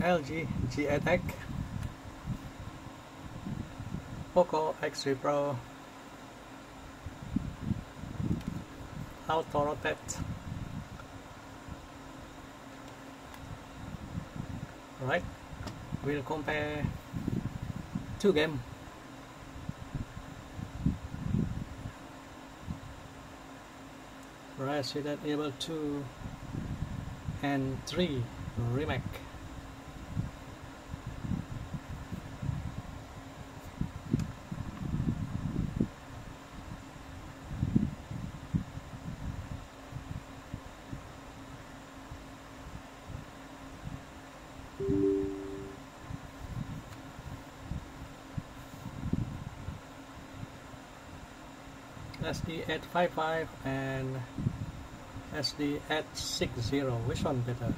LG G8X Poco X3 Pro. Auto Rotate. Right. We'll compare two games Resident Evil 2 and 3 remake SD855 and SD860 which one better?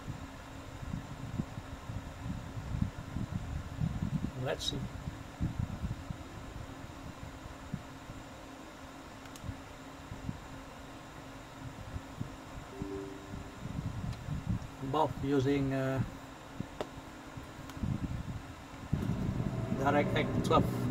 Let's see. Both using uh, DirectX 12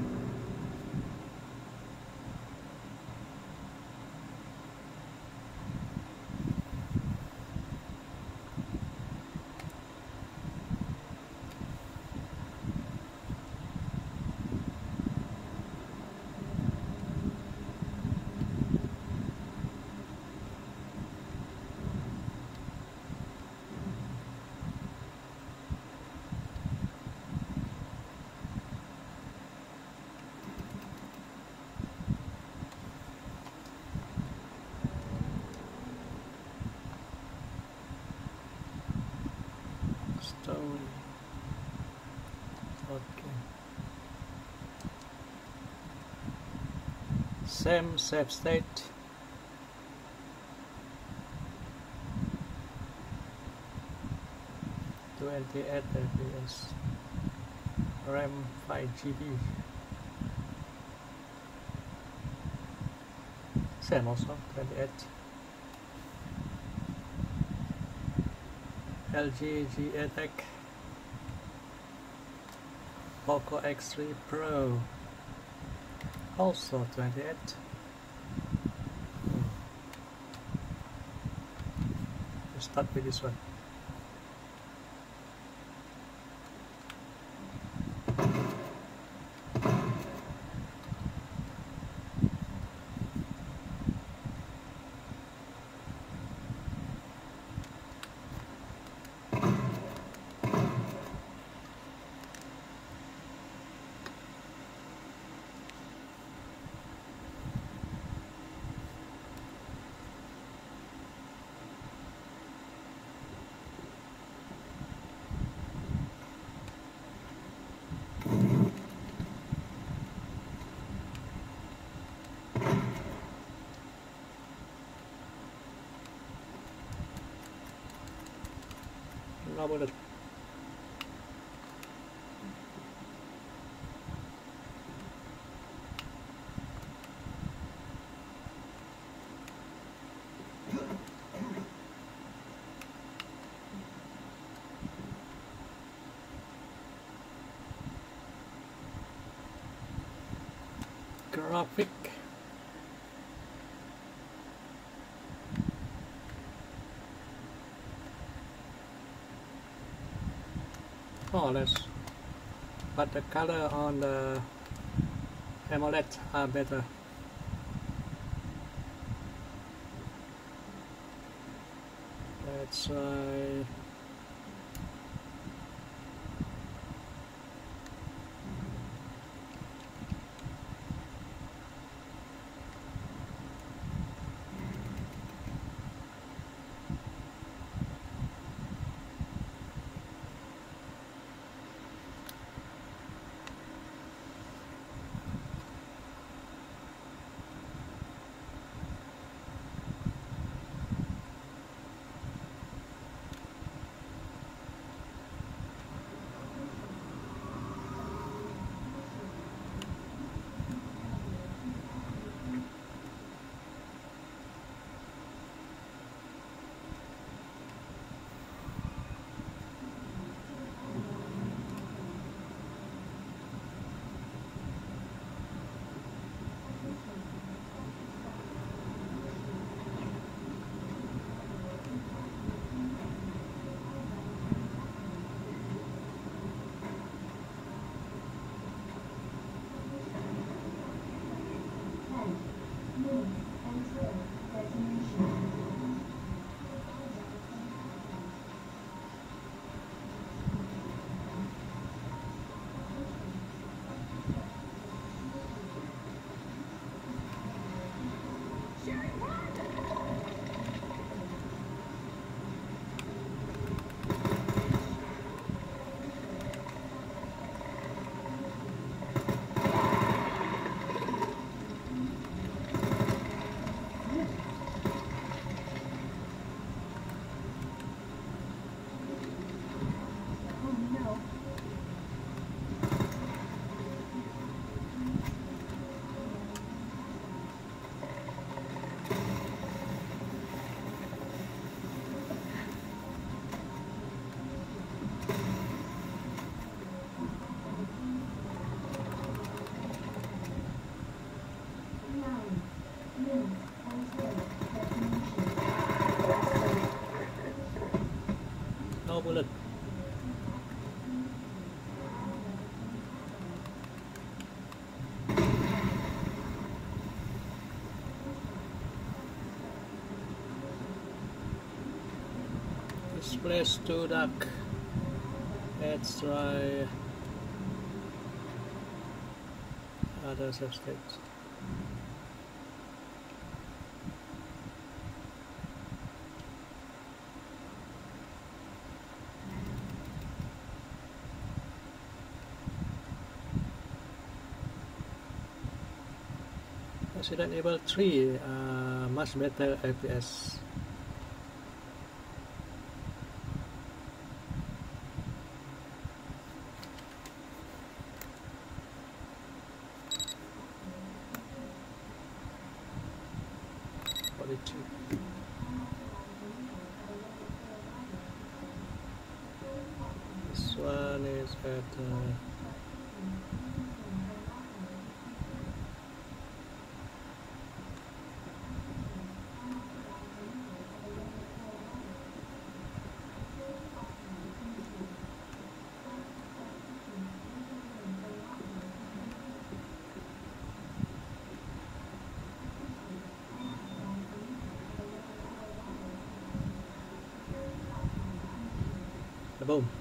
story okay same save state Twenty eight FPS RAM five GB same also twenty eight LG G8X Poco X3 Pro. Also 28 hmm. Start with this one nggak boleh grafik more or less but the color on the AMOLED are better. That's why Place too dark. Let's try other estates. Resident Evil 3 uh, much better FPS boom.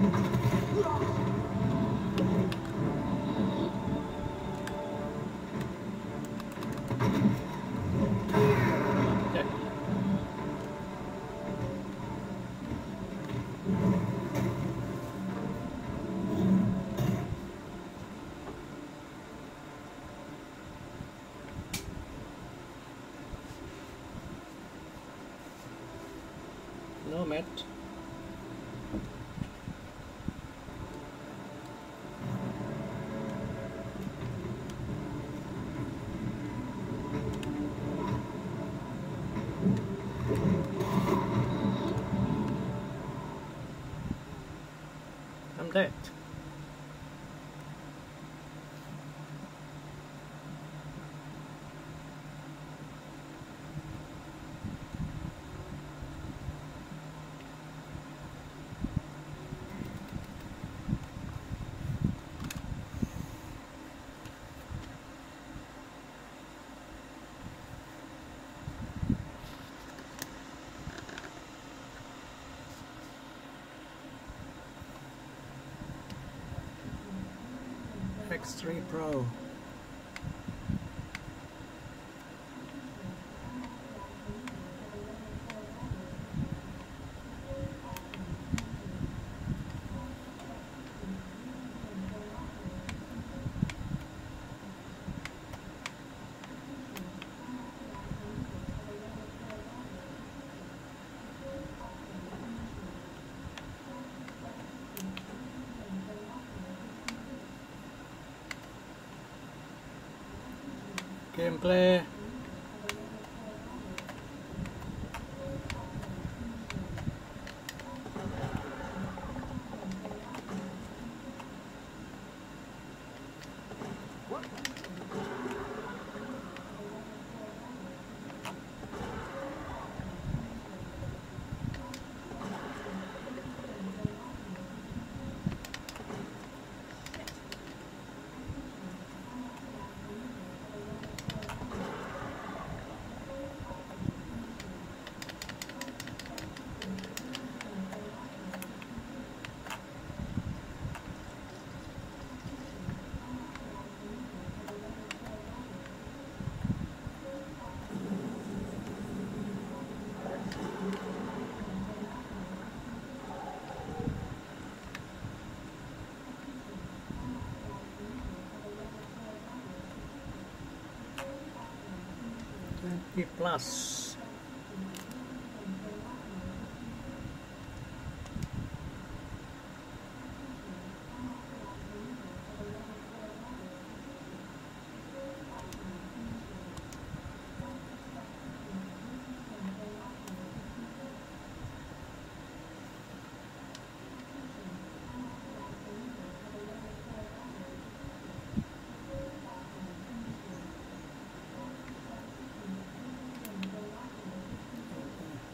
No match. X3 Pro. Gameplay. 20 plus.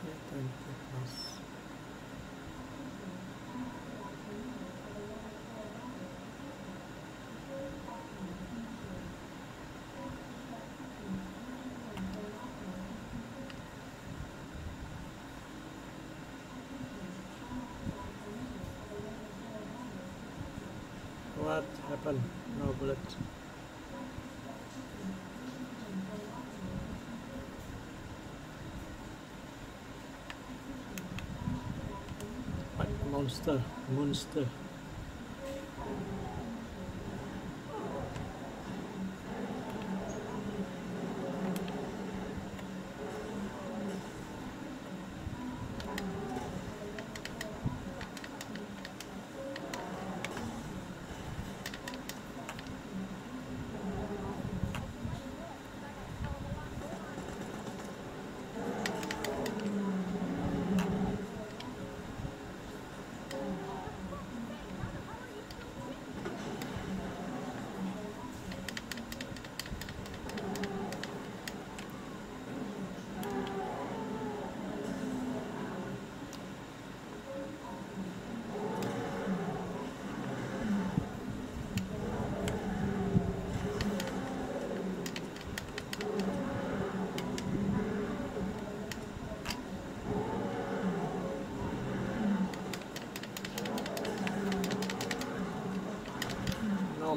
Yeah, 20 plus. What happened? No bullet. Monster? Monster.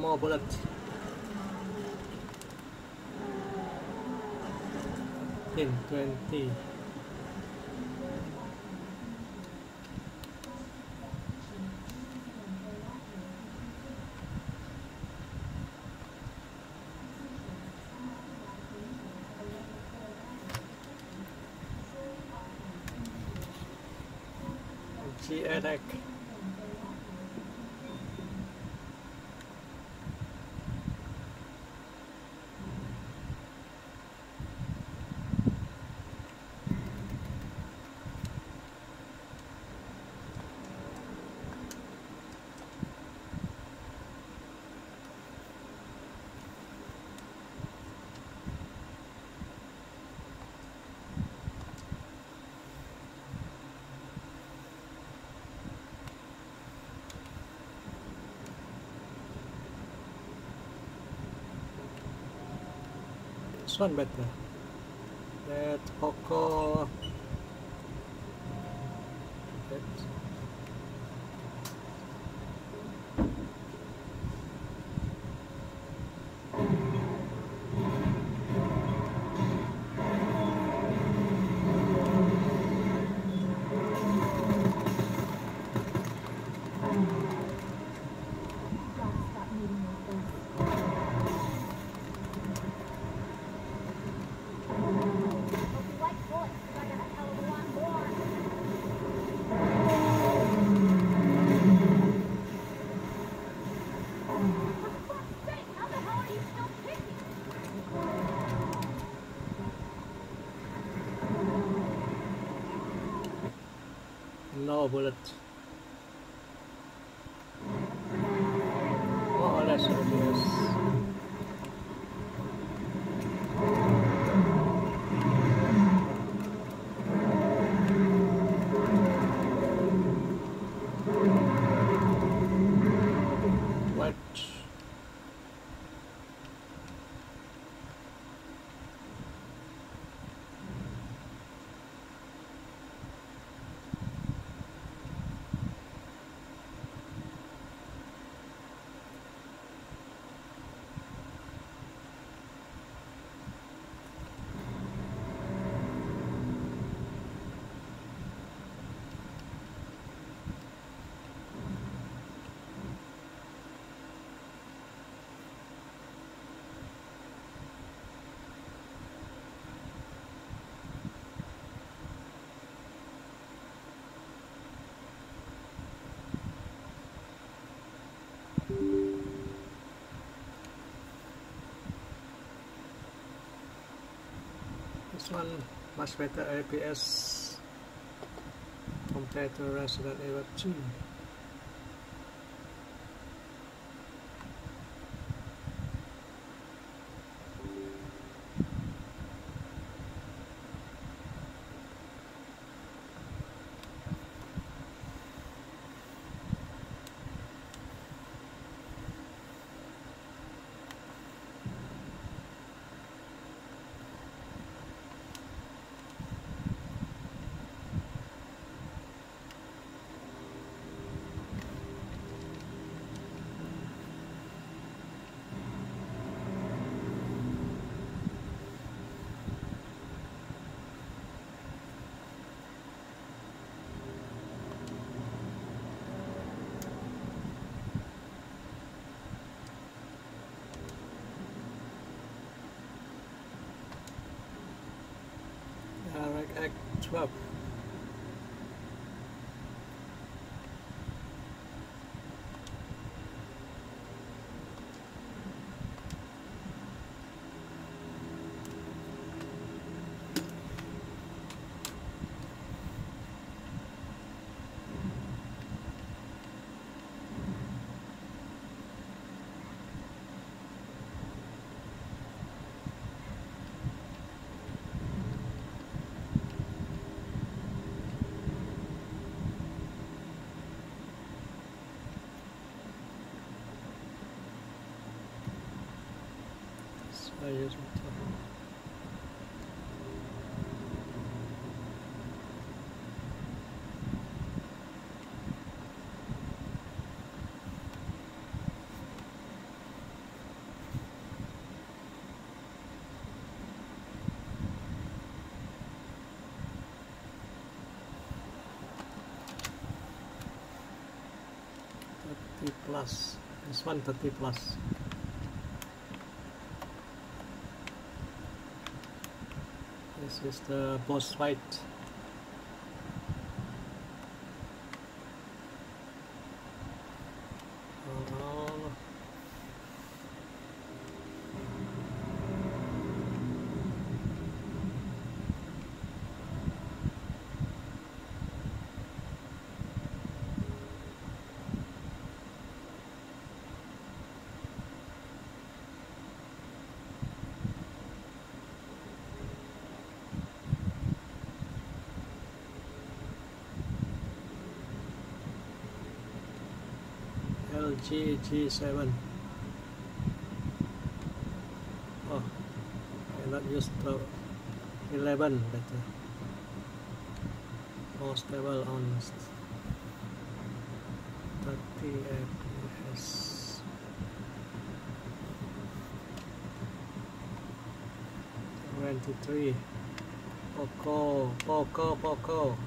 No more bullet. In 20. G8X. This one better. That Poco. No bullet. Oh, that's so good. This one much better APS compared to Resident Evil 2. Act 12. So I use my tablet. Thirty plus. This one thirty plus. This is the boss fight. LG G7. Oh, I not use the 11 better. More stable on 30 FPS. Twenty-three. Poco, Poco, Poco.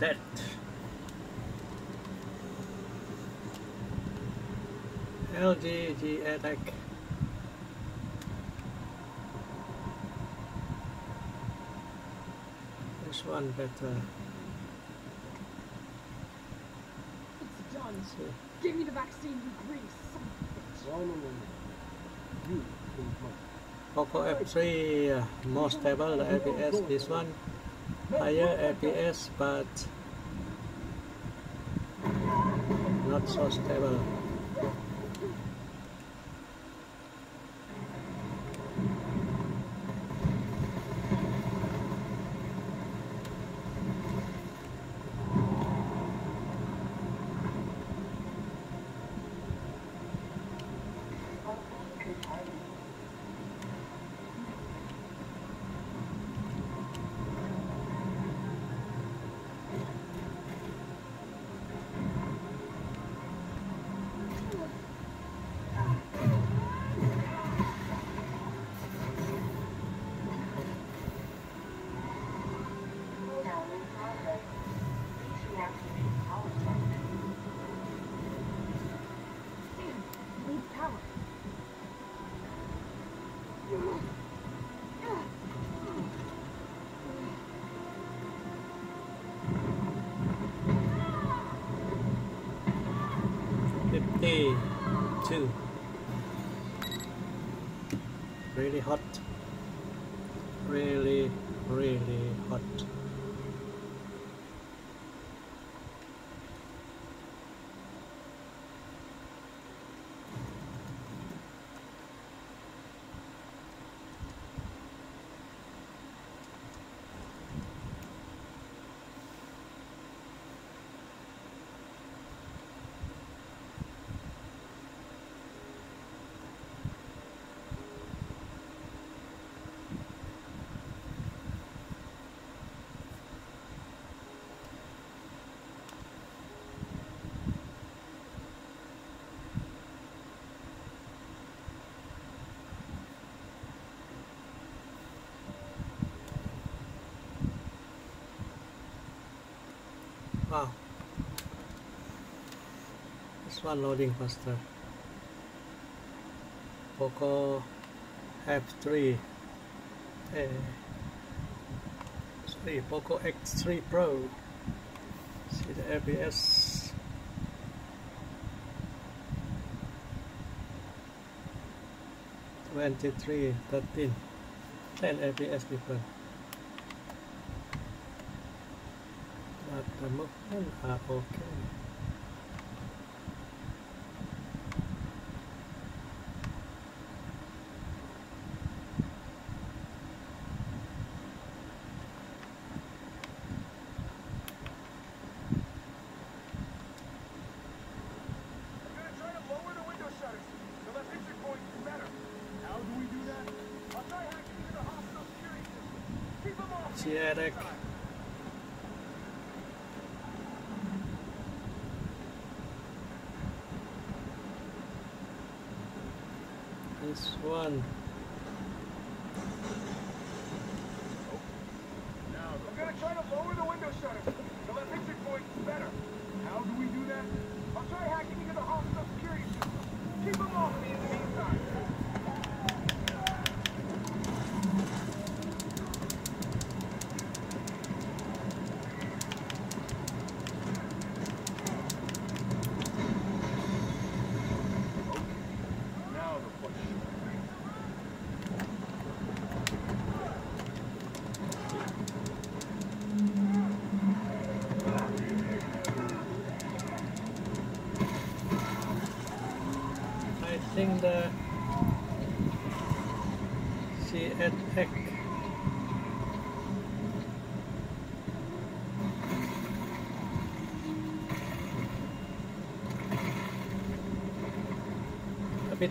That. LG G8X. This one better. It's done. Let's. Give me the vaccine, you greedy son of a bitch. No, no, no, no. You think much. Poco F3 uh, more stable the FPS this one higher APS but not so stable Fifty two. Really hot really really hot Wow. This one loading faster. Poco F3. Eh, sorry, Poco X3 Pro. See the FPS. Twenty-three, thirteen, ten FPS different. But the movement are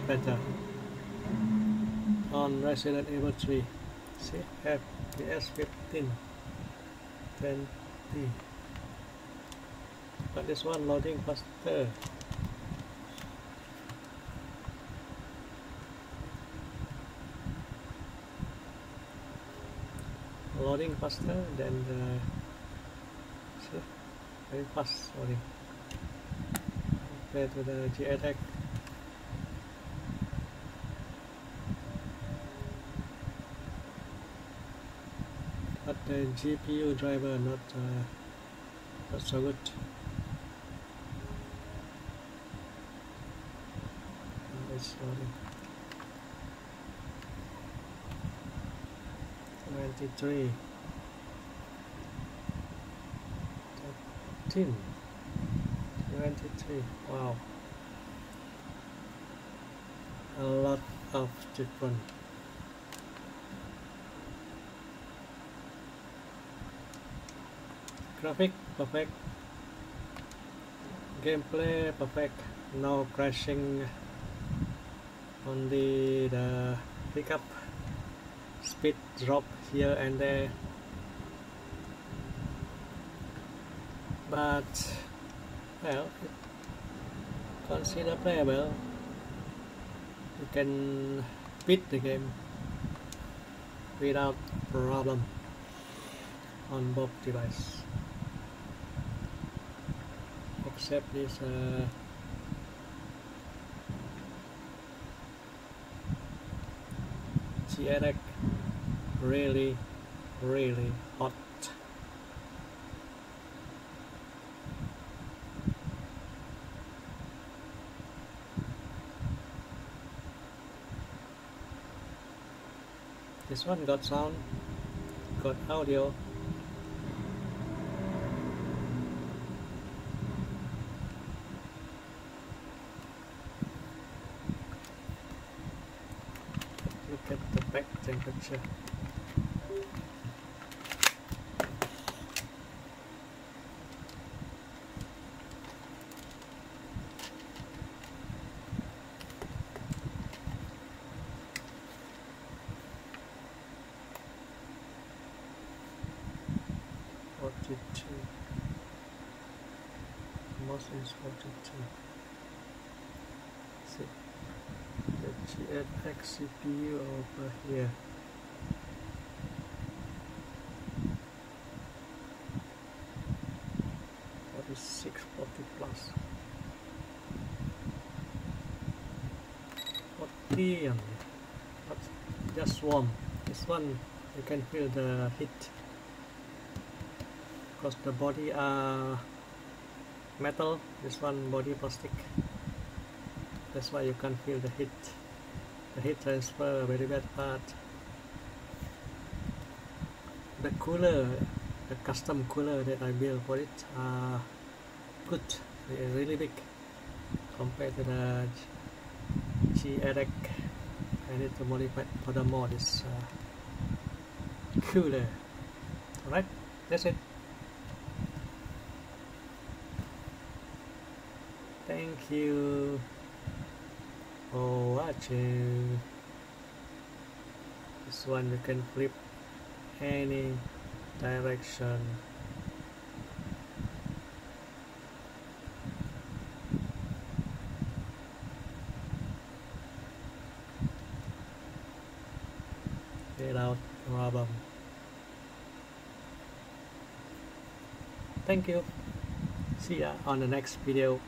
better. On Resident Evil 3 see FPS 15 20 but this one loading faster. Loading faster than the see, very fast sorry compared to the G8X but the GPU driver not uh, not so good. Oh, it's loading 23 13 23 wow. A lot of different graphic perfect. Gameplay perfect. No crashing only the pickup. Speed drop here and there. But well consider playable you can beat the game without problem on both device except this uh, really really hot. This one got sound got audio look at temperature. Most is forty-two. See, the GFX CPU over here. That is six forty plus. Forty only. But just warm. This one you can feel the heat because the body are metal this one body plastic that's why you can feel the heat the heat transfer very bad part? The cooler the custom cooler that I built for it are good they are really big compared to the G8X I need to modify for furthermore this uh, cooler. Alright that's it. Thank you for watching this one you can flip any direction. Without problem thank you. See ya on the next video